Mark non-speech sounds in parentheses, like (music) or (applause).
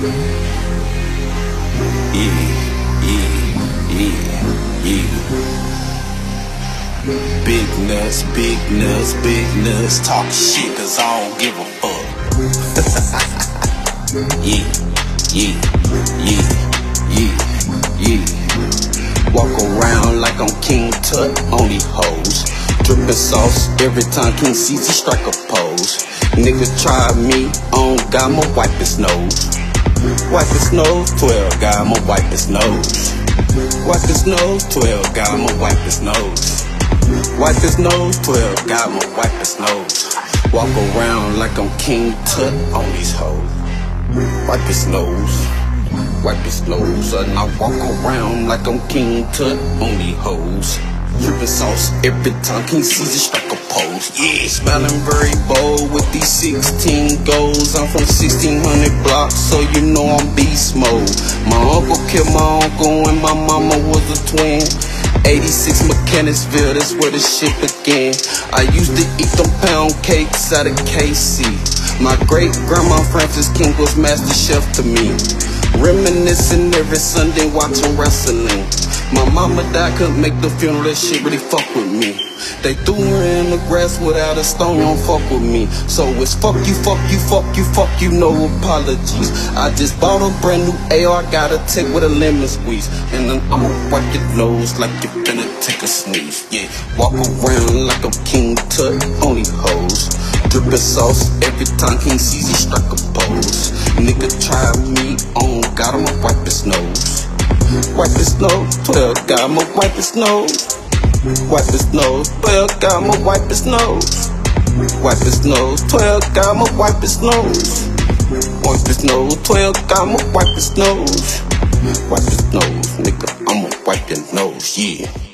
Yeah, yeah, yeah, yeah. Big nuts, big nuts, big nuts. Talk shit, cause I don't give a fuck. (laughs) yeah, yeah, yeah, yeah, yeah. Walk around like I'm King Tut on these hoes. Drippin' sauce every time King Seezy strike a pose. Niggas try me on God, I'ma wipe his nose. Wipe his nose, 12 God, I'ma wipe his nose. Wipe his nose, 12 God, I'ma wipe his nose. Wipe his nose, 12 God, I'ma wipe his nose. Walk around like I'm King Tut on these hoes. Wipe his nose, wipe his nose, and I walk around like I'm King Tut on these hoes. Drippin' sauce every time King Seezy strike a pose. Yeah, smelling very bold with these 16 goals. I'm from 1600 blocks, so you know I'm beast mode. My uncle killed my uncle and my mama was a twin. 86 Mechanicsville, that's where the shit began. I used to eat them pound cakes out of KC. My great grandma Frances King was master chef to me. Reminiscing every Sunday watching wrestling. My mama died, couldn't make the funeral, that shit really fuck with me. They threw her in the grass without a stone, don't fuck with me. So it's fuck you, fuck you, fuck you, fuck you, no apologies. I just bought a brand new AR, I got a tick with a lemon squeeze. And then I'ma wipe your nose like you finna take a sneeze. Yeah, walk around like I'm King Tut on these hoes. Drippin' sauce every time King Seezy strike a pose. Nigga try me on got I'ma wipe his nose. Wipe nose, 12 God, I'ma wipe his nose. Wipe his nose, 12 God, I'ma wipe his nose. Wipe his nose, 12 God, I'ma wipe his nose. Wipe his nose, 12 God, I'ma wipe his nose. Wipe his nose, nigga, I'ma wipe your nose, yeah.